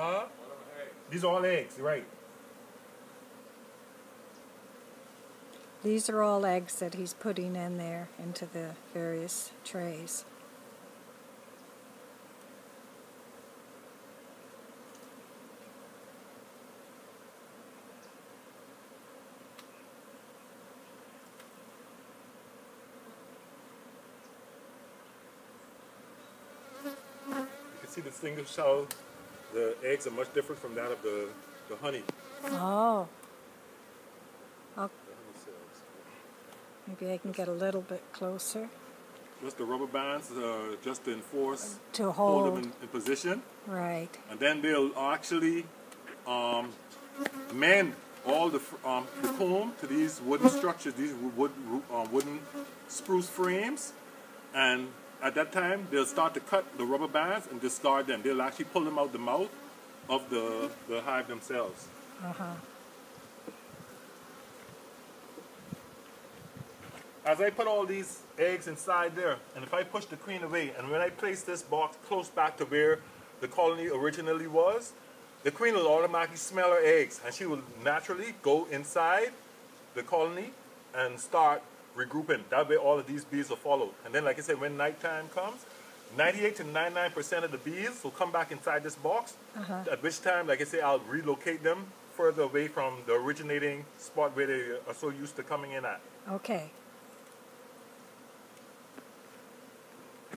Huh? These are all eggs, right? These are all eggs that he's putting in there into the various trays. You can see distinguish how the eggs are much different from that of the, the honey. Oh, maybe I can get a little bit closer Just the rubber bands, uh, just to enforce, to hold them in, in position. Right. and then they'll actually um, mend all the, um, the comb to these wooden structures, these wood, um, wooden spruce frames, and at that time they'll start to cut the rubber bands and discard them. They'll actually pull them out the mouth of the, the hive themselves. Uh huh. As I put all these eggs inside there, and if I push the queen away, and when I place this box close back to where the colony originally was, the queen will automatically smell her eggs, and she will naturally go inside the colony and start regrouping. That way all of these bees will follow. And then, like I said, when nighttime comes, 98 to 99% of the bees will come back inside this box, Uh-huh. at which time, like I say, I'll relocate them further away from the originating spot where they are so used to coming in at. Okay.